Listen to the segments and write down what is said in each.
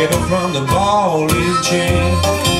freedom from the ball and chain.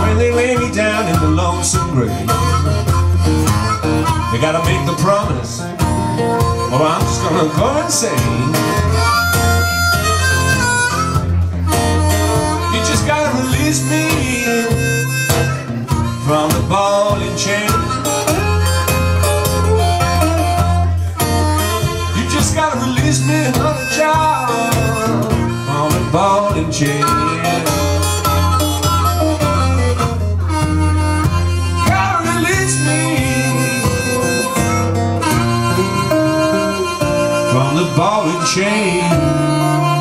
When they lay me down in the lonesome grave. They gotta make the promise Or I'm just gonna go insane. You just gotta release me From the ball and chain. You just gotta release me, honey child From the ball and chain. ball and chain.